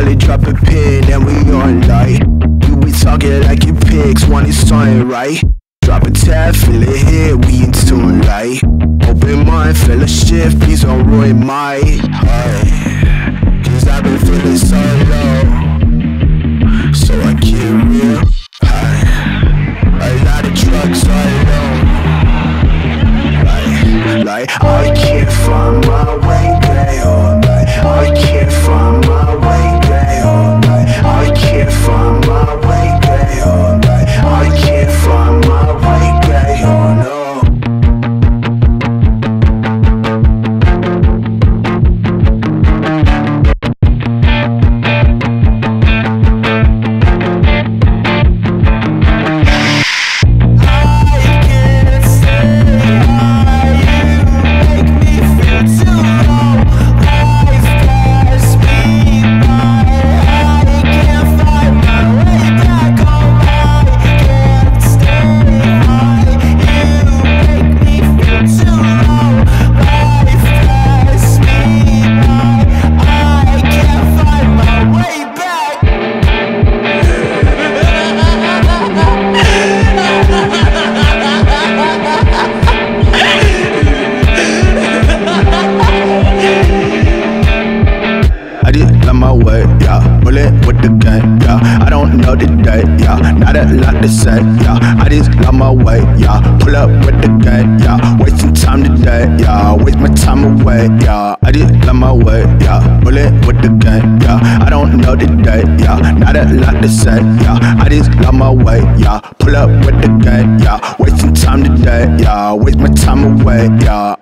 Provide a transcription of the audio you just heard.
probably drop a pin and we on light. You be talking like you pigs, want it starting right. Drop a tab, feel it here, we in tune light. Open mind, feel a shift, please don't ruin my heart. Cause I've been feeling so low. So I get real high. A lot of drugs I know Like, like I can't find Love my way, yeah. Bullet with the gun, yeah. I don't know the day, yeah. Not a lot to say, yeah. I just love my way, yeah. Pull up with the gun, yeah. Wasting time today, yeah. Waste my time away, yeah. I just love my way, yeah. Bullet with the gun, yeah. I don't know the day, yeah. Not a lot to say, yeah. I just love my way, yeah. Pull up with the gun, yeah. Wasting time today, yeah. Waste my time away, yeah.